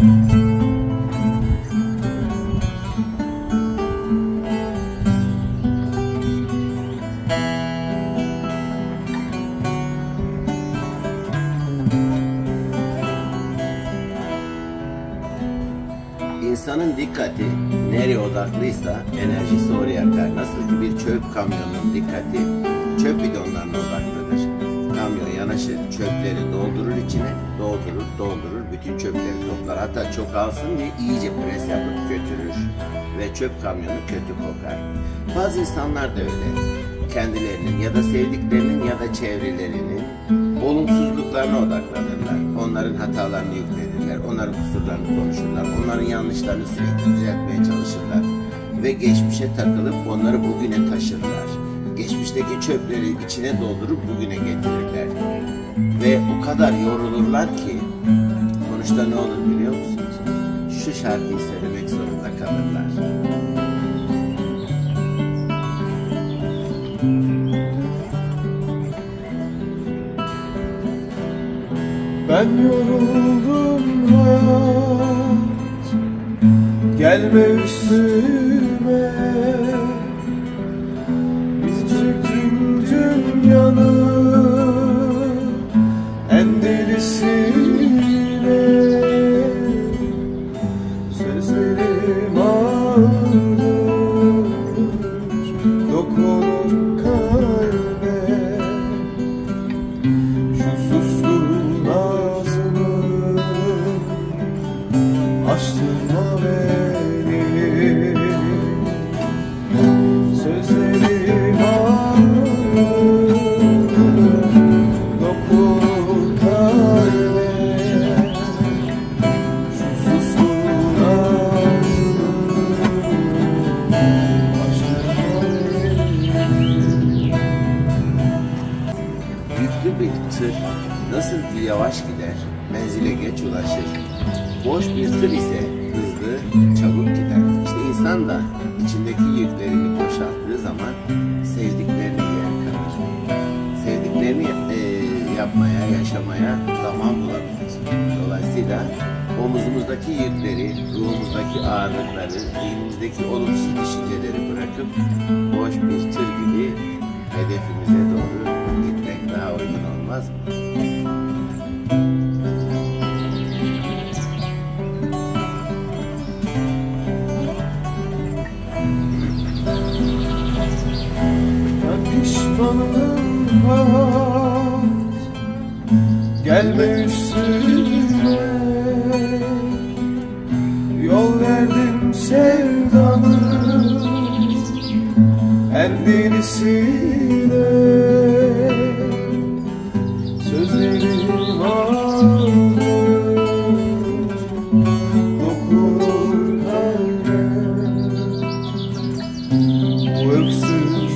İnsanın dikkati nereye odaklıysa enerjisi oraya akar. Nasıl ki bir çöp kamyonunun dikkati çöp bidonlarına odaklıdır. Kamyon yanaşır, çöpleri doldurur içine, bütün çöpleri toplar. Hatta çok alsın diye iyice pres yapıp götürür ve çöp kamyonu kötü kokar. Bazı insanlar da öyle. Kendilerinin ya da sevdiklerinin ya da çevrelerinin olumsuzluklarına odaklanırlar. Onların hatalarını yüklenirler, onların kusurlarını konuşurlar, onların yanlışlarını sürekli düzeltmeye çalışırlar. Ve geçmişe takılıp onları bugüne taşırlar. Geçmişteki çöpleri içine doldurup bugüne getirirler. Ve o kadar yorulurlar ki sonuçta ne olur biliyor musunuz? Şu şarkıyı söylemek zorunda kalırlar. Ben yoruldum hayat Gelme üstüme Biz tüm dünyanın amor. Yüklü bir tır nasıl ki yavaş gider, menzile geç ulaşır. Boş bir tır ise hızlı, çabuk gider. İşte insan da içindeki yüklerini boşalttığı zaman sevdiklerini yer kalır. Sevdiklerini eee, yapmaya, yaşamaya zaman bulabilir. Dolayısıyla omuzumuzdaki yükleri, ruhumuzdaki ağırlıkları, zihnimizdeki olumsuz düşünceleri bırakıp boş bir tır gibi hedefimize doğru mı? Ben pişmanım hayat Gelme üstüme Yol verdim sevdanın En delisine